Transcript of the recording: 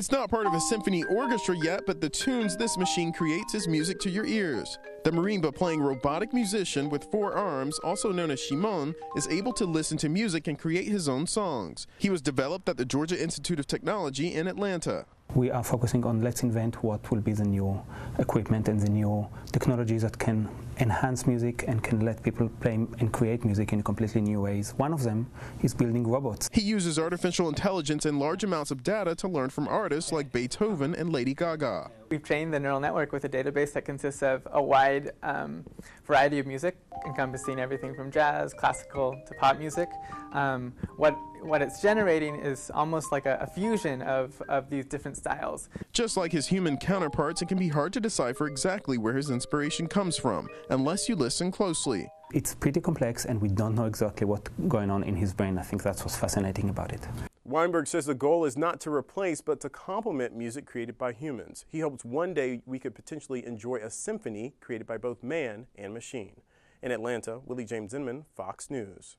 It's not part of a symphony orchestra yet, but the tunes this machine creates is music to your ears. The marimba playing robotic musician with four arms, also known as Shimon, is able to listen to music and create his own songs. He was developed at the Georgia Institute of Technology in Atlanta. We are focusing on let's invent what will be the new equipment and the new technologies that can enhance music and can let people play and create music in completely new ways. One of them is building robots. He uses artificial intelligence and large amounts of data to learn from artists like Beethoven and Lady Gaga. We've trained the neural network with a database that consists of a wide um, variety of music, encompassing everything from jazz, classical, to pop music. Um, what, what it's generating is almost like a, a fusion of, of these different styles. Just like his human counterparts, it can be hard to decipher exactly where his inspiration comes from, unless you listen closely. It's pretty complex, and we don't know exactly what's going on in his brain. I think that's what's fascinating about it. Weinberg says the goal is not to replace, but to complement music created by humans. He hopes one day we could potentially enjoy a symphony created by both man and machine. In Atlanta, Willie James Inman, Fox News.